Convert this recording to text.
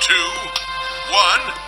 two, one.